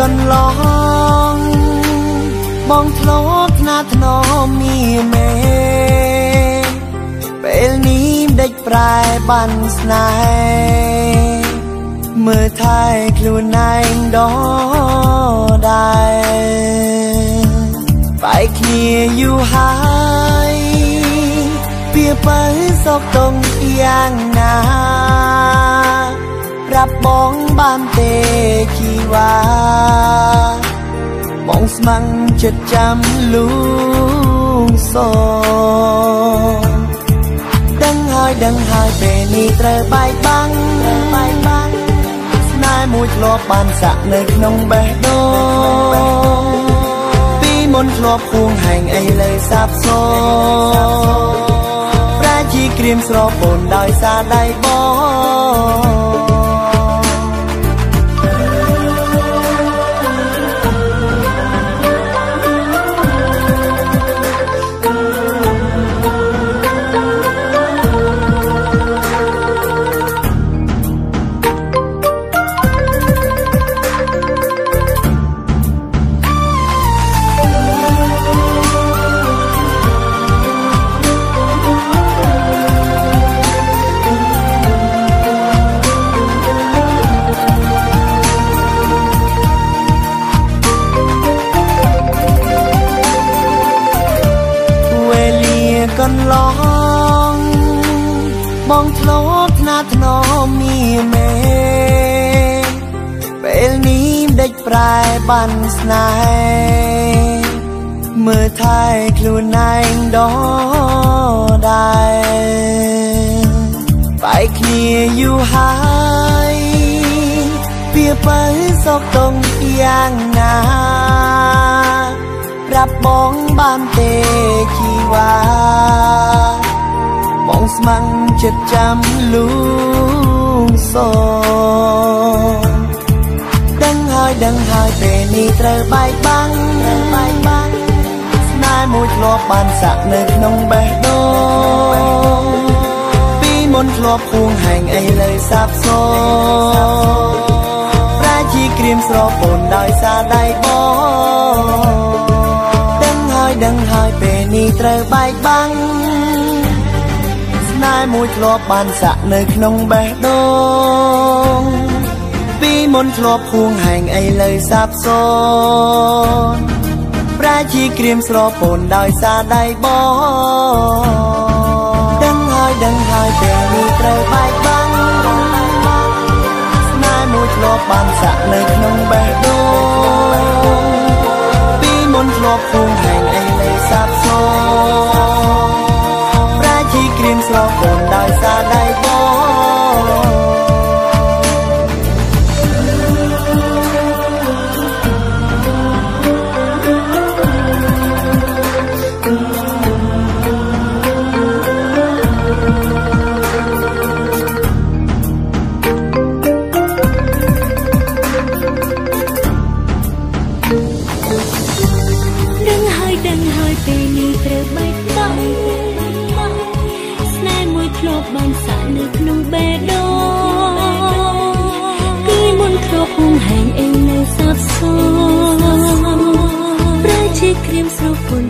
ឡងបងធ្លាប់ថ្នាថ្នមមានមេពេលនេះដេចប្រែបានស្នេហ៍មើលថែខ្លួនឯងដដែរបែកគ្នាយូរហើយវាបើសុកតុងយ៉ាងណា ប្រាប់បងបានទេជីវ៉ាបងស្មាំងចិត្តចាំលូងសដឹងហើយដឹងហើយពេលនេះត្រូវបែកបាំងត្រូវបែកបាំងស្នេហ៍មួយធ្លាប់បានសាក់នៅក្នុងបេះដូងពីមុនធ្លាប់ពួងហែងអីលើសាបសូប្រាជីក្រៀមស្រពូនដោយសារដៃបង កន្លងបងធ្លាប់ថ្នាថ្នមមានមេពេលនេះដេចប្រែបានស្នេហ៍មើលថែខ្លួនឯងដដែរបែកគ្នាយូរហើយវាបើសុកតុងយ៉ាងណាប្រាប់បង ស្មាំងចិត្តចាំលូងសដឹងហើយដឹងហើយពេលនេះត្រូវបែកបាំងត្រូវបែកបាំងស្នេហ៍មួយធ្លាប់បានសាក់នៅក្នុងបេះដូងពីមុនធ្លាប់ពួងហែងអីលើសាបសូប្រាជីក្រៀមស្រពូនដោយសារដៃបងដឹងហើយពេលនេះត្រូវបែកបាំង ស្នេហ៍មួយធ្លាប់បានសាក់នៅក្នុងបេះដូងពីមុនធ្លាប់ភួងហែងអីលើសាបសូនប្រាជីក្រៀមស្រពូនដោយសារដៃបងដឹងហើយដឹងហើយពេលនេះត្រូវបែកបាំងស្នេហ៍មួយធ្លាប់បានសាក់នៅក្នុងបេះដូងពីមុនធ្លាប់ភួង រហែងអេងនៅសាបសូនប្រជិគ្រាមស្រុកពុន